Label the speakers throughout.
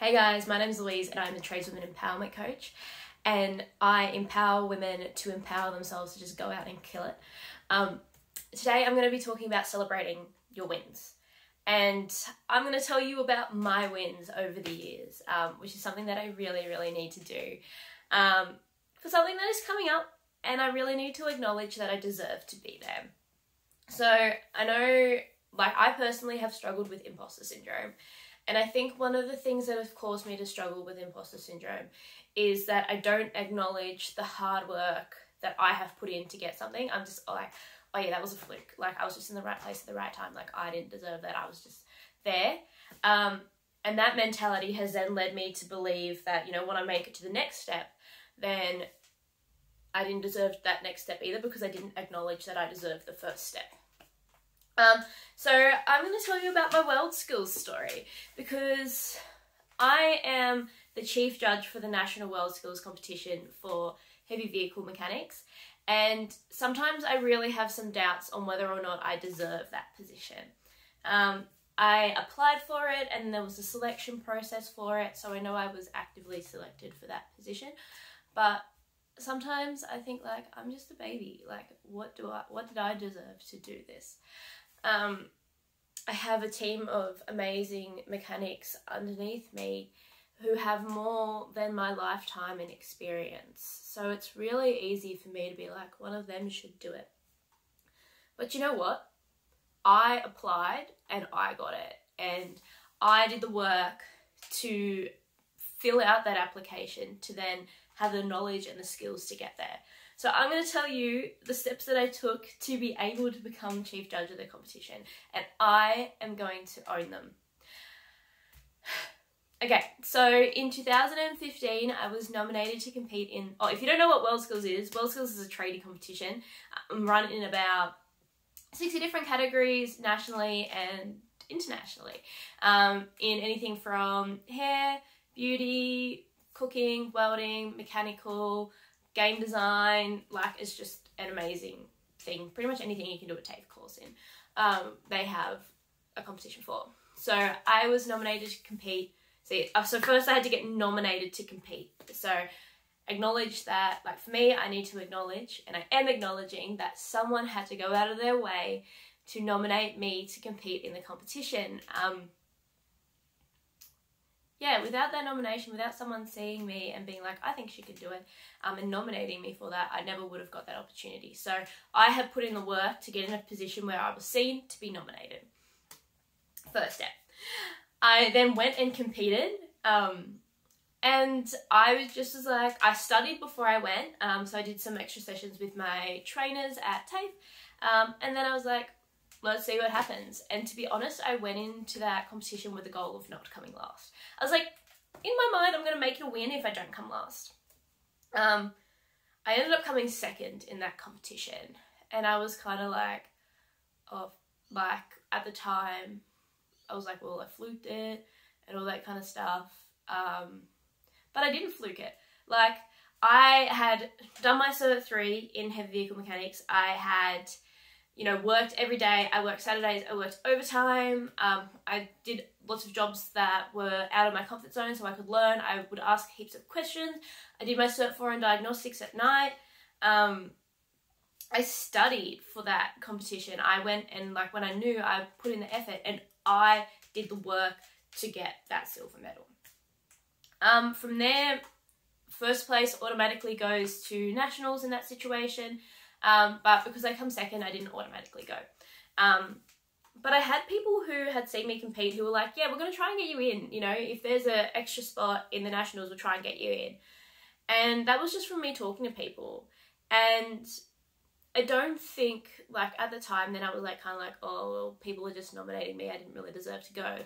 Speaker 1: Hey guys, my name is Louise and I'm a tradeswoman empowerment coach and I empower women to empower themselves to just go out and kill it. Um, today I'm going to be talking about celebrating your wins and I'm going to tell you about my wins over the years, um, which is something that I really, really need to do um, for something that is coming up and I really need to acknowledge that I deserve to be there. So I know, like, I personally have struggled with imposter syndrome. And I think one of the things that has caused me to struggle with imposter syndrome is that I don't acknowledge the hard work that I have put in to get something. I'm just like, oh yeah, that was a fluke. Like I was just in the right place at the right time. Like I didn't deserve that. I was just there. Um, and that mentality has then led me to believe that, you know, when I make it to the next step, then I didn't deserve that next step either because I didn't acknowledge that I deserved the first step. Um, so I'm going to tell you about my world skills story because I am the chief judge for the National World Skills Competition for heavy vehicle mechanics and sometimes I really have some doubts on whether or not I deserve that position. Um, I applied for it and there was a selection process for it, so I know I was actively selected for that position. But sometimes I think like I'm just a baby. Like what do I what did I deserve to do this? Um, I have a team of amazing mechanics underneath me who have more than my lifetime in experience. So it's really easy for me to be like, one of them should do it. But you know what? I applied and I got it. And I did the work to fill out that application to then have the knowledge and the skills to get there. So I'm going to tell you the steps that I took to be able to become chief judge of the competition, and I am going to own them. Okay, so in 2015, I was nominated to compete in. Oh, if you don't know what World Skills is, World Skills is a tradie competition. I'm running in about 60 different categories nationally and internationally. Um, in anything from hair, beauty, cooking, welding, mechanical, game design, like it's just an amazing thing. Pretty much anything you can do a TAFE course in, um, they have a competition for. So I was nominated to compete. See, so first I had to get nominated to compete. So acknowledge that, like for me, I need to acknowledge, and I am acknowledging that someone had to go out of their way to nominate me to compete in the competition. Um, yeah, without that nomination, without someone seeing me and being like, I think she could do it, um, and nominating me for that, I never would have got that opportunity. So I have put in the work to get in a position where I was seen to be nominated. First step. I then went and competed, um, and I was just as like, I studied before I went, um, so I did some extra sessions with my trainers at TAFE, um, and then I was like, let's see what happens. And to be honest, I went into that competition with the goal of not coming last. I was like, in my mind, I'm going to make it a win if I don't come last. Um, I ended up coming second in that competition. And I was kind of like, oh, like at the time, I was like, well, I fluked it and all that kind of stuff. Um, but I didn't fluke it. Like, I had done my Cert 3 in heavy vehicle mechanics. I had you know, worked every day. I worked Saturdays, I worked overtime. Um, I did lots of jobs that were out of my comfort zone so I could learn. I would ask heaps of questions. I did my Cert 4 in diagnostics at night. Um, I studied for that competition. I went and, like, when I knew, I put in the effort and I did the work to get that silver medal. Um, from there, first place automatically goes to nationals in that situation. Um, but because I come second, I didn't automatically go. Um, but I had people who had seen me compete who were like, yeah, we're going to try and get you in. You know, if there's an extra spot in the Nationals, we'll try and get you in. And that was just from me talking to people. And I don't think, like, at the time, then I was like, kind of like, oh, well, people are just nominating me. I didn't really deserve to go.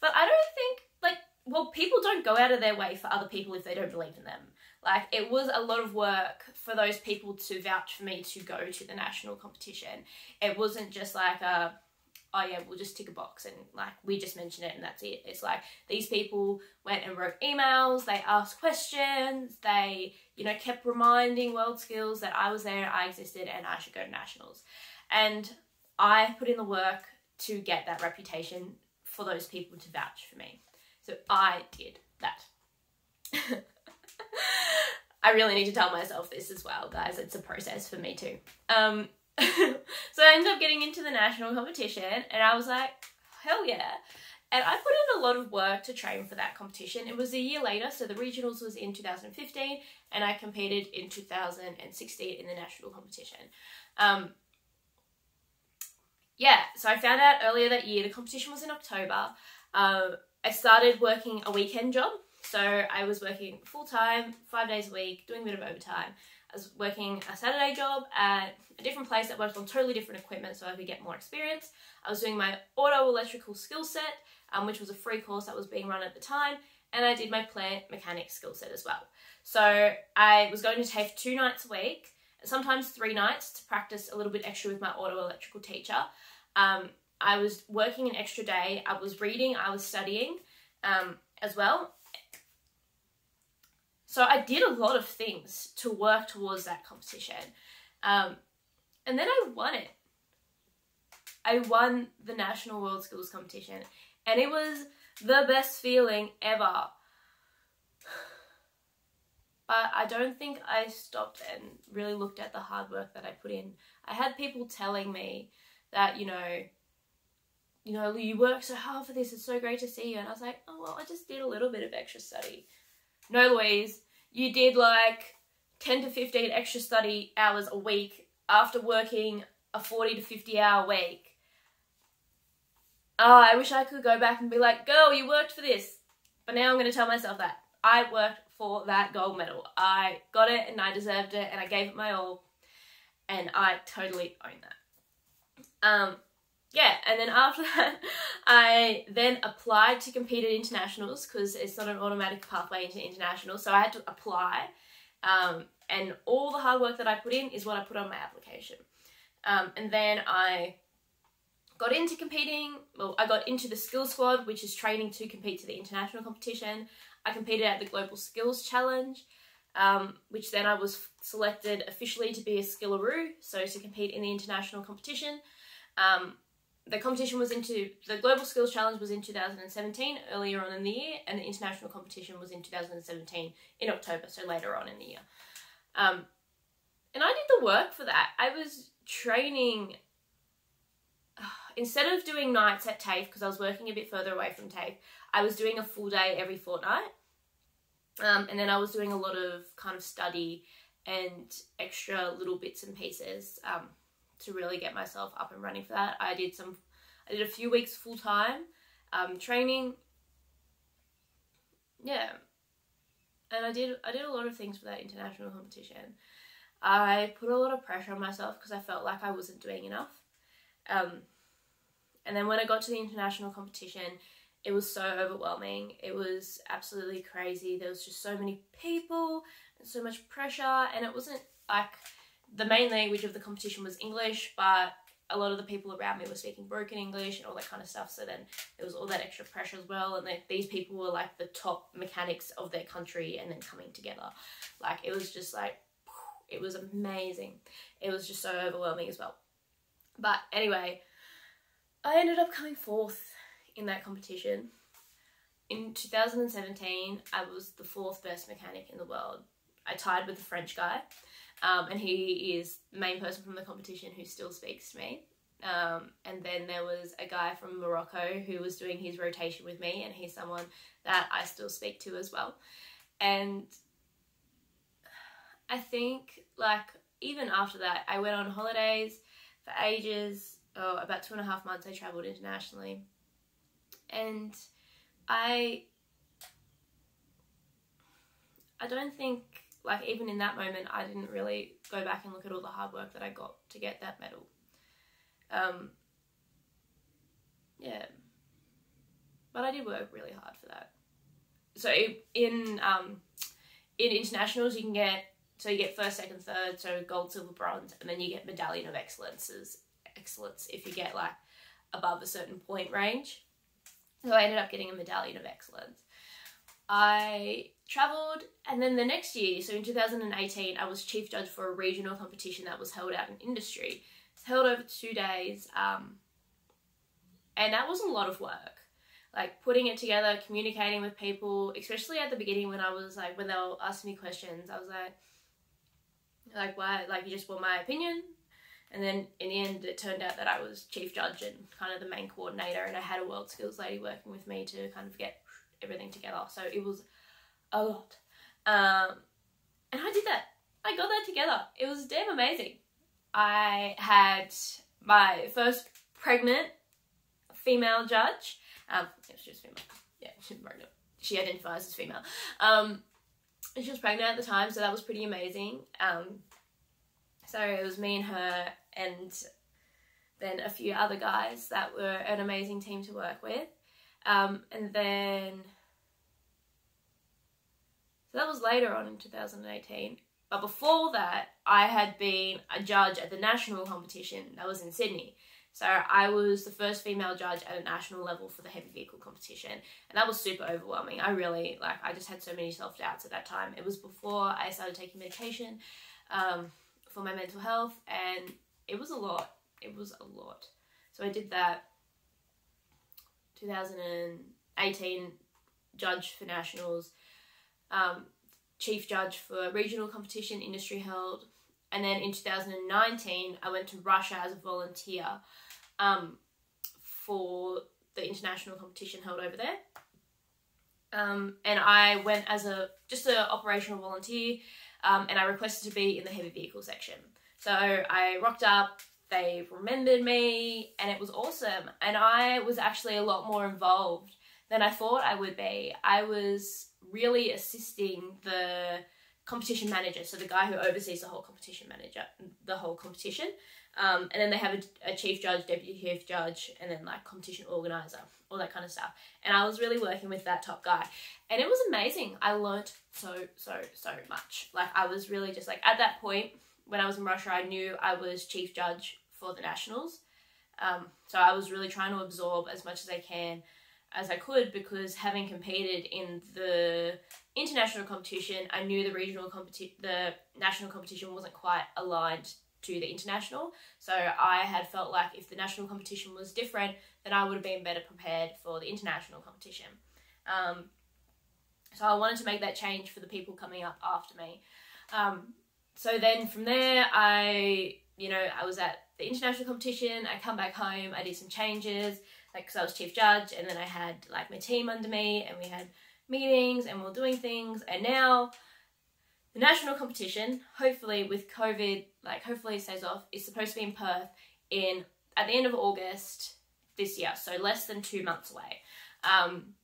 Speaker 1: But I don't think, like, well, people don't go out of their way for other people if they don't believe in them. Like it was a lot of work for those people to vouch for me to go to the national competition. It wasn't just like a oh yeah, we'll just tick a box and like we just mention it and that's it. It's like these people went and wrote emails, they asked questions, they, you know, kept reminding World Skills that I was there, I existed and I should go to nationals. And I put in the work to get that reputation for those people to vouch for me. So I did that. I really need to tell myself this as well, guys. It's a process for me too. Um, so I ended up getting into the national competition, and I was like, hell yeah. And I put in a lot of work to train for that competition. It was a year later, so the regionals was in 2015, and I competed in 2016 in the national competition. Um, yeah, so I found out earlier that year the competition was in October. Um, I started working a weekend job, so I was working full time, five days a week, doing a bit of overtime. I was working a Saturday job at a different place that worked on totally different equipment so I could get more experience. I was doing my auto electrical skill set, um, which was a free course that was being run at the time, and I did my plant mechanics skill set as well. So I was going to take two nights a week, sometimes three nights to practice a little bit extra with my auto electrical teacher. Um, I was working an extra day, I was reading, I was studying um, as well. So I did a lot of things to work towards that competition. Um, and then I won it. I won the National World Skills Competition, and it was the best feeling ever. But I don't think I stopped and really looked at the hard work that I put in. I had people telling me that, you know, you know, you work so hard for this, it's so great to see you. And I was like, oh, well, I just did a little bit of extra study. No, Louise, you did like 10 to 15 extra study hours a week after working a 40 to 50 hour week. Oh, I wish I could go back and be like, girl, you worked for this. But now I'm going to tell myself that I worked for that gold medal. I got it and I deserved it and I gave it my all. And I totally own that. Um, yeah, and then after that, I then applied to compete at internationals because it's not an automatic pathway into international. So I had to apply, um, and all the hard work that I put in is what I put on my application. Um, and then I got into competing. Well, I got into the skill squad, which is training to compete to the international competition. I competed at the Global Skills Challenge, um, which then I was selected officially to be a skillaroo, so to compete in the international competition. Um, the competition was into the Global Skills Challenge was in 2017, earlier on in the year, and the international competition was in 2017 in October, so later on in the year. Um, and I did the work for that. I was training instead of doing nights at TAFE because I was working a bit further away from TAFE. I was doing a full day every fortnight, um, and then I was doing a lot of kind of study and extra little bits and pieces. Um, to really get myself up and running for that. I did some, I did a few weeks full time um, training. Yeah, and I did I did a lot of things for that international competition. I put a lot of pressure on myself because I felt like I wasn't doing enough. Um, and then when I got to the international competition, it was so overwhelming. It was absolutely crazy. There was just so many people and so much pressure, and it wasn't like the main language of the competition was English, but a lot of the people around me were speaking broken English and all that kind of stuff. So then there was all that extra pressure as well. And these people were like the top mechanics of their country and then coming together. Like it was just like, it was amazing. It was just so overwhelming as well. But anyway, I ended up coming fourth in that competition. In 2017, I was the fourth best mechanic in the world. I tied with the French guy. Um, and he is the main person from the competition who still speaks to me. Um, and then there was a guy from Morocco who was doing his rotation with me, and he's someone that I still speak to as well. And I think, like, even after that, I went on holidays for ages. Oh, about two and a half months, I traveled internationally. And I. I don't think like even in that moment, I didn't really go back and look at all the hard work that I got to get that medal. Um, yeah, but I did work really hard for that. So in um, in internationals, you can get so you get first, second, third, so gold, silver, bronze, and then you get medallion of excellences excellence if you get like above a certain point range. So I ended up getting a medallion of excellence. I travelled, and then the next year, so in 2018, I was chief judge for a regional competition that was held out in industry. Held over two days, um, and that was a lot of work. like putting it together, communicating with people, especially at the beginning when I was like when they were asking me questions, I was like, like why, like you just want my opinion, and then in the end, it turned out that I was chief judge and kind of the main coordinator, and I had a world skills lady working with me to kind of get everything together. So it was a lot, um, and I did that. I got that together. It was damn amazing. I had my first pregnant female judge. Um, she was female. Yeah, she's pregnant. She identifies as female. Um, she was pregnant at the time, so that was pretty amazing. Um, so it was me and her, and then a few other guys that were an amazing team to work with. Um, and then, so that was later on in 2018. But before that, I had been a judge at the national competition that was in Sydney. So I was the first female judge at a national level for the heavy vehicle competition, and that was super overwhelming. I really like. I just had so many self doubts at that time. It was before I started taking medication um, for my mental health, and it was a lot. It was a lot. So I did that. 2018 judge for nationals, um, chief judge for regional competition industry held, and then in 2019 I went to Russia as a volunteer um, for the international competition held over there. Um, and I went as a just an operational volunteer, um, and I requested to be in the heavy vehicle section. So I rocked up. They remembered me, and it was awesome. And I was actually a lot more involved than I thought I would be. I was really assisting the competition manager, so the guy who oversees the whole competition manager, the whole competition. Um, and then they have a, a, chief judge, deputy chief judge, and then like competition organizer, all that kind of stuff. And I was really working with that top guy, and it was amazing. I learnt so so so much. Like I was really just like at that point when I was in Russia, I knew I was chief judge for the nationals. Um, so I was really trying to absorb as much as I can as I could because having competed in the international competition, I knew the regional competition, the national competition wasn't quite aligned to the international. So I had felt like if the national competition was different, then I would have been better prepared for the international competition. Um, so I wanted to make that change for the people coming up after me. Um, so then from there, I, you know, I was at the international competition. I come back home. I did some changes, like because I was chief judge, and then I had like my team under me, and we had meetings, and we are doing things. And now the national competition, hopefully with COVID, like hopefully it stays off, is supposed to be in Perth in at the end of August this year, so less than two months away. Um,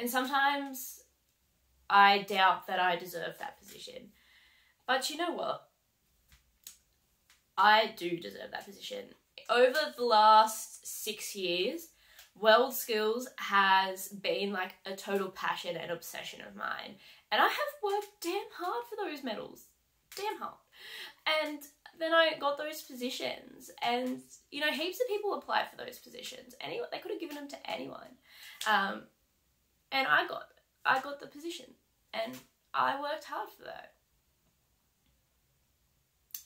Speaker 1: and sometimes I doubt that I deserve that position. But you know what? I do deserve that position. Over the last six years, World Skills has been like a total passion and obsession of mine. And I have worked damn hard for those medals. Damn hard. And then I got those positions and you know heaps of people applied for those positions. Anyone they could have given them to anyone. Um, and I got I got the position and I worked hard for that.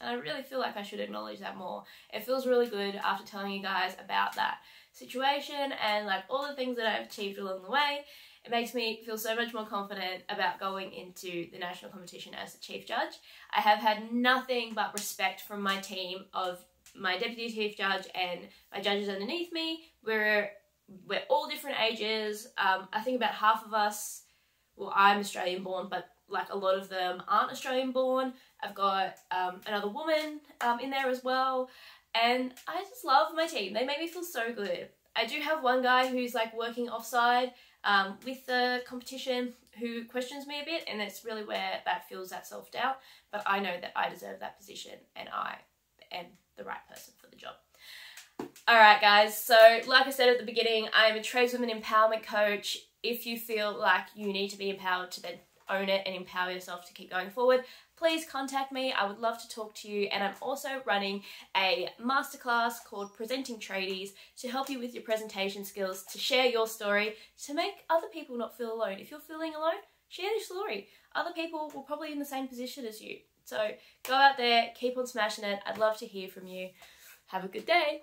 Speaker 1: And I really feel like I should acknowledge that more. It feels really good after telling you guys about that situation and like all the things that I've achieved along the way it makes me feel so much more confident about going into the national competition as the chief judge. I have had nothing but respect from my team of my deputy chief judge and my judges underneath me. We're we're all different ages. Um, I think about half of us. Well, I'm Australian born, but like a lot of them aren't Australian born. I've got um, another woman um, in there as well, and I just love my team. They make me feel so good. I do have one guy who's like working offside um, with the competition who questions me a bit, and that's really where that feels that self doubt. But I know that I deserve that position and I am the right person for the job. Alright, guys, so like I said at the beginning, I am a tradeswoman empowerment coach. If you feel like you need to be empowered to then own it and empower yourself to keep going forward, please contact me. I would love to talk to you. And I'm also running a masterclass called Presenting Tradies to help you with your presentation skills, to share your story, to make other people not feel alone. If you're feeling alone, share your story. Other people will probably in the same position as you. So go out there, keep on smashing it. I'd love to hear from you. Have a good day.